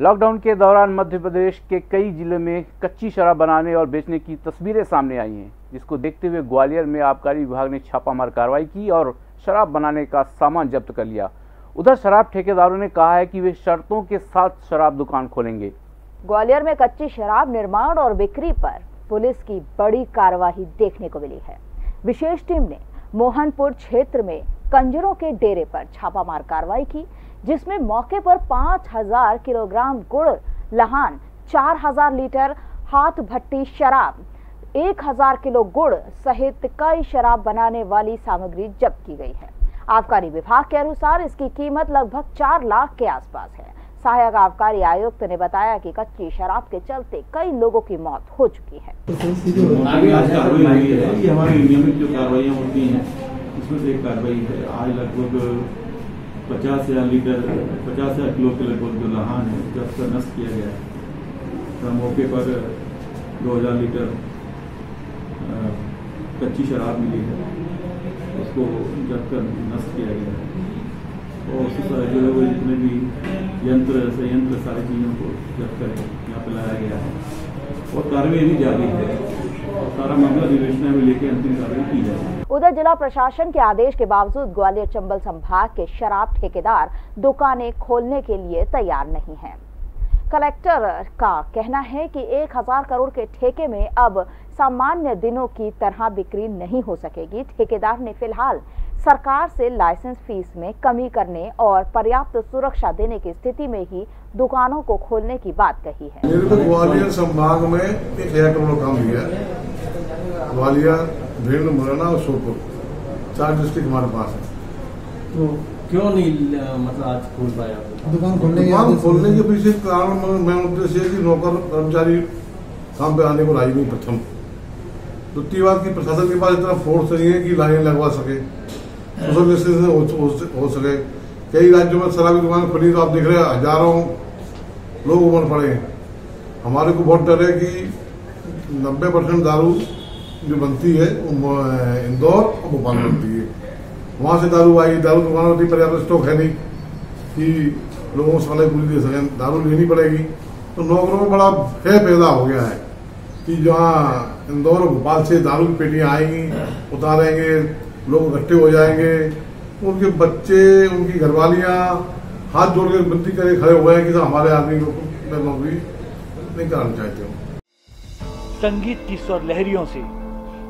Lockdown के दौरान मध्य प्रदेश के कई जिलों में कच्ची शराब बनाने और बेचने की तस्वीरें सामने आई हैं, जिसको देखते हुए ग्वालियर में आबकारी विभाग ने छापामार कार्रवाई की और शराब बनाने का सामान जब्त कर लिया। उधर शराब ठेकेदारों ने कहा है कि वे शर्तों के साथ शराब दुकान खोलेंगे। ग्वालियर में कच्ची शराब निर्माण और बिक्री पर पुलिस की बड़ी कार्रवाई देखने को मिली है। विशेष टीम ने मोहनपुर क्षेत्र में कंजरों के डेरे पर छापामार कार्रवाई की जिसमें मौके पर 5000 किलोग्राम गुड़, लहान 4000 लीटर हाथ भट्टी शराब 1000 किलो गुड़ सहित कई शराब बनाने वाली सामग्री जब्त की गई है। आबकारी विभाग के अनुसार इसकी कीमत लगभग चार लाख के आसपास है। सहायक आबकारी आयुक्त ने बताया कि कच्ची शराब के चलते कई लोगों की मौत हो चुकी है। हमारी नियमित जो होती हैं, इसमें से एक कार्रवाई है। आज लगभग पचास हज़ार लीटर, पचास हज़ार किलो के लगभग जो लहान है जब उसका नष्ट किया गया तो मौके पर, दो हज़ार लीटर कच्ची शराब मिली है। उसको जब कर नष्ट किया गया है। और उसी तरह जो है वो जितने भी यंत्र, संयंत्र सारी चीज़ों को जब कर यहाँ पे लाया गया है। और कार्रवाई भी जारी है। सारा मामला विवेचना में लेके अंतिम कार्रवाई की जाएगी उधर जिला प्रशासन के आदेश के बावजूद ग्वालियर चंबल संभाग के शराब ठेकेदार दुकानें खोलने के लिए तैयार नहीं हैं। कलेक्टर का कहना है कि 1000 करोड़ के ठेके में अब सामान्य दिनों की तरह बिक्री नहीं हो सकेगी। ठेकेदार ने फ़िलहाल सरकार से लाइसेंस फ़ीस में कमी करने और पर्याप्त सुरक्षा देने की स्थिति में ही दुकानों को खोलने की बात कही है। मेरे को ग्वालियर संभाग में एक हज़ार करोड़ काम दिया है ग्वालियर भिंड मुरैना और सोपुर। चार डिस्ट्रिक्ट हमारे पास है। तो क्यों नहीं मतलब आज खोल पाया दुकान खोलने दुकान खोलने के पीछे कारण मैं उद्देश्य है कि नौकर कर्मचारी काम पे आने को राज़ी नहीं प्रथम। द्वितीय बात की प्रशासन के पास इतना फोर्स नहीं है कि लाइन लगवा सके। सोशल डिस्टेंस हो, हो, हो सके। कई राज्यों में शराब की दुकान खुली तो आप देख रहे हैं हज़ारों लोग उमड़ पड़े हैं। हमारे को बहुत डर है कि नब्बे परसेंट दारू जो बनती है, वो इंदौर और भोपाल बनती है। वहाँ से दारू आई, दारू दुकान होती, पर्याप्त स्टॉक है नहीं कि लोगों को सप्लाई पूरी दे सकें, दारू लेनी पड़ेगी। तो नौकरों में बड़ा भय पैदा हो गया है कि जहाँ इंदौर और भोपाल से दारू की पेटियाँ आएँगी, उतारेंगे, लोग इकट्ठे हो जाएँगे, उनके बच्चे, उनकी घरवालियाँ हाथ जोड़ के विनती करे खड़े हुए हैं कि हमारे आदमी को मैं नौकरी नहीं कराना चाहते हूँ। संगीत की स्वर लहरियों से